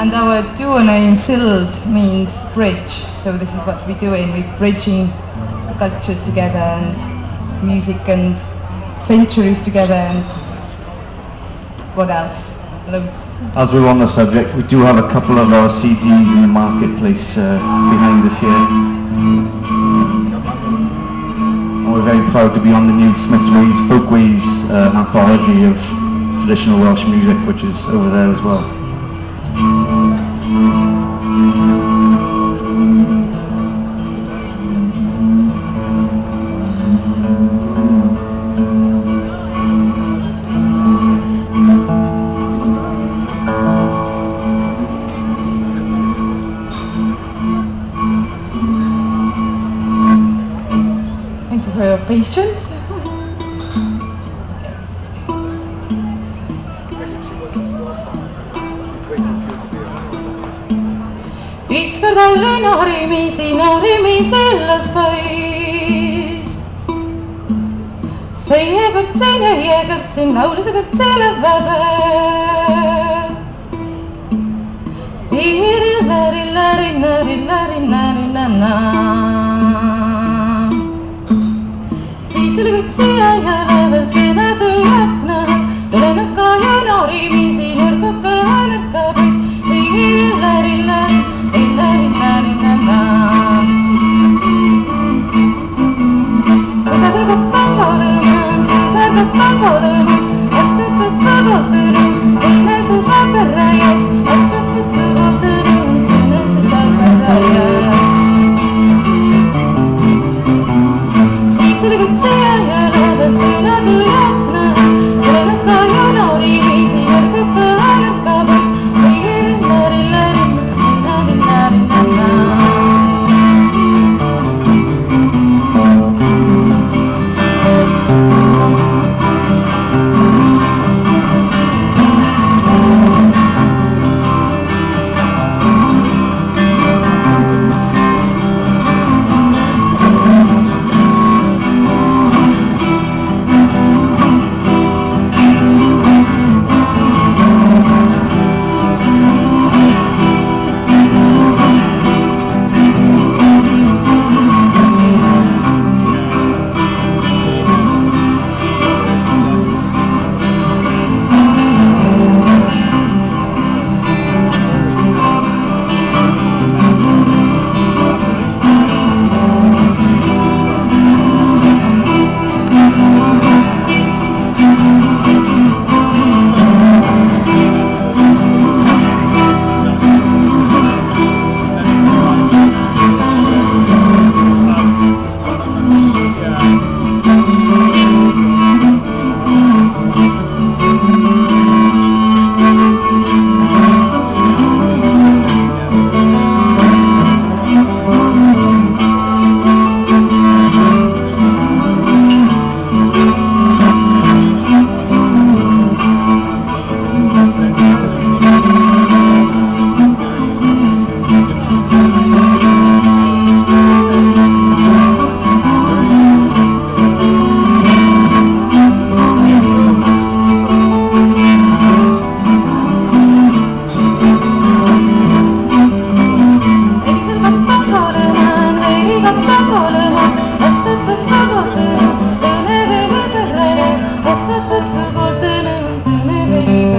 And our duo name Sild means bridge. So this is what we're doing. We're bridging cultures together and music and centuries together and what else? Loads. As we're on the subject, we do have a couple of our CDs in the marketplace uh, behind us here. We're very proud to be on the new Smithsonian Folkways uh, anthology of traditional Welsh music, which is over there as well. uh, patient. Pittsburgh dalle nori mesi, nori mesi lo spais. Sei e gertsin, e e gertsin, naulis e gertsin e vabel. Diri lari lari lari lari lari lari lari siia ja lävel sina tõi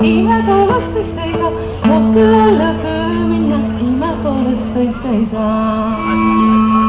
minna, ime koolast teist ei saa, no küll allaku minna, koolast teist ei saa.